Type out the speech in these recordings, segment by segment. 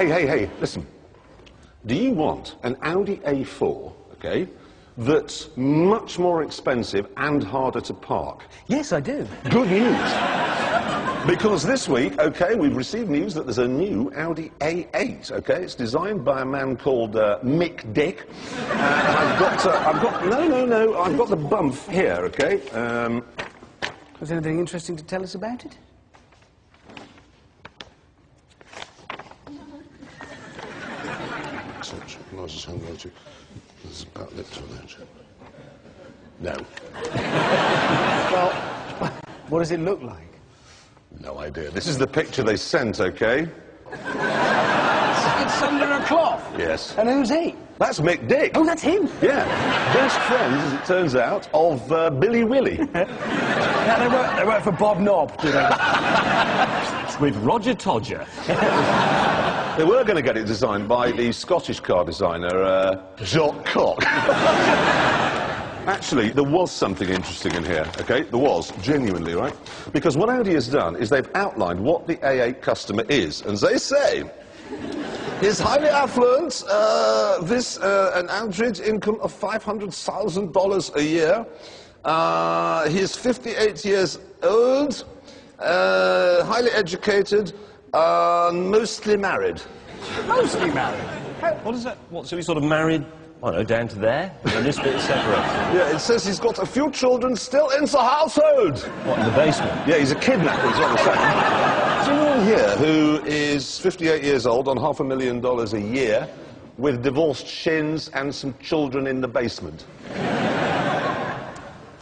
Hey, hey, hey, listen. Do you want an Audi A4, okay, that's much more expensive and harder to park? Yes, I do. Good news. Because this week, okay, we've received news that there's a new Audi A8, okay? It's designed by a man called uh, Mick Dick. Uh, I've got, uh, I've got, no, no, no, I've got the bump here, okay? Um, Was there anything interesting to tell us about it? Such noises hung on to. There's about lips on that. No, Well, what does it look like? no idea. This is the picture they sent, okay? It's under a cloth. Yes. And who's he? That's Mick Dick. Oh, that's him. Yeah. Best friends, as it turns out, of uh, Billy Willy. Yeah, they work, they work for Bob Knob, do they? With Roger Todger. They were going to get it designed by the Scottish car designer, uh, Jock Cock. Actually, there was something interesting in here, okay? There was, genuinely, right? Because what Audi has done is they've outlined what the A8 customer is, and they say He's highly affluent, uh, this, uh, an average income of $500,000 a year. Uh, he's 58 years old, uh, highly educated, uh, mostly married. Mostly married. What is that? What, so he's sort of married, I don't know, down to there? And this bit is separated. Yeah, it says he's got a few children still in the household. What, in the basement? Yeah, he's a kidnapper, is what they're saying. Is there anyone here who is 58 years old on half a million dollars a year with divorced shins and some children in the basement?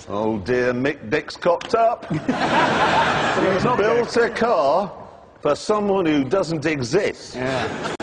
oh dear, Mick Dick's cocked up. He's built a car for someone who doesn't exist. Yeah.